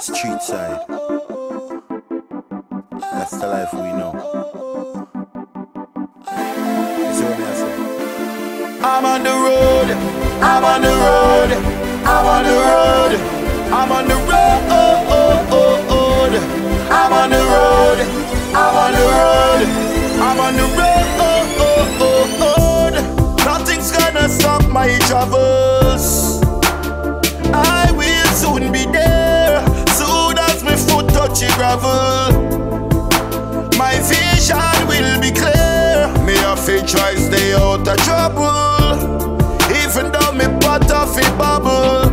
street side. Eh? That's the life we know. I say? I'm on the road, I'm on the road, I'm on the road, I'm on the road, I'm on the road, I'm on the road, I'm on the road. Nothing's gonna stop my travels. Gravel. My vision will be clear. Me have to try stay out of trouble. Even though me pot off a bubble.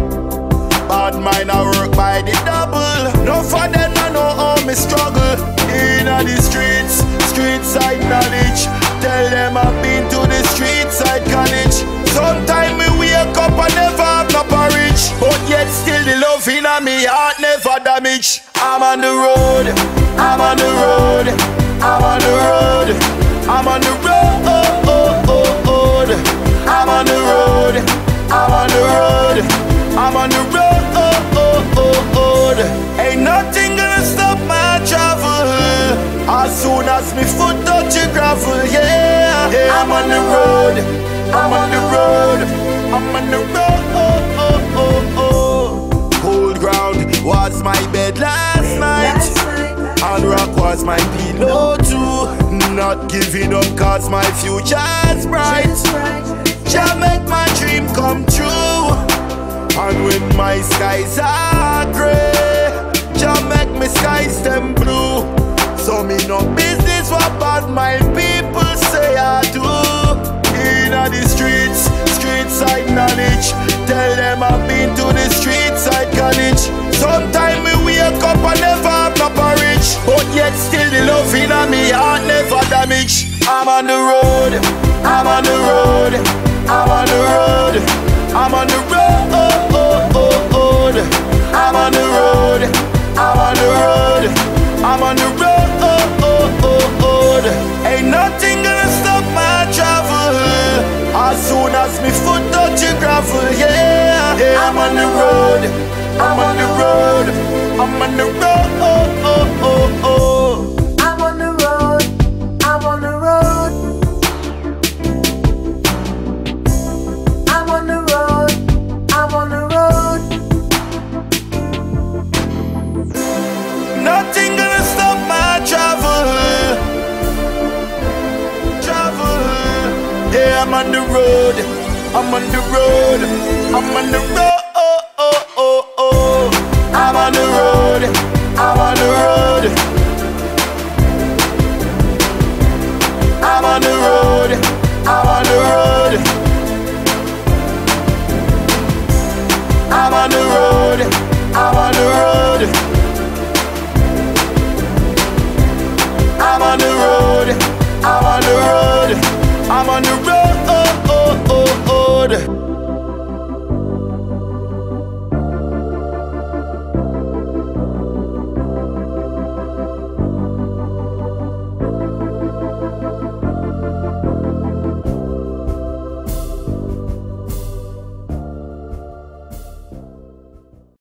Bad mind I work by the double. No for them I know how me struggle. In the streets, street side knowledge. Tell them I've been to the street side college. Sometime me wake up and never have no porridge. But yet still the love in me heart never damage. I'm on the road, I'm on the road, I'm on the road, I'm on the road, oh, oh, oh, good. I'm on the road, I'm on the road, I'm on the road. Oh, oh, oh, good. Ain't nothing gonna stop my travel. As soon as me foot touch the gravel, yeah, yeah. I'm on the road, I'm on the road, I'm on the road. Not giving up cause my future's bright. Jah make my dream come true. And when my skies are grey, Jah make me skies them blue. So me no business what bad my people say I do. Inna the streets, street side knowledge. On the road, I'm on the road, I'm on the road, I'm on the road, Oh oh oh oh. I'm on the road, I'm on the road, I'm on the road. Oh oh oh oh. Ain't nothing gonna stop my travel. As soon as me foot touch the gravel, yeah, yeah. I'm on the road, I'm on the road, I'm on the road. I'm on the road. I'm on the road. I'm on the road. I'm on the road. I'm on the road. I'm on the road. I'm on the road. I'm on the road. I'm on the road. I'm on the road. I'm on the road. I'm on the road.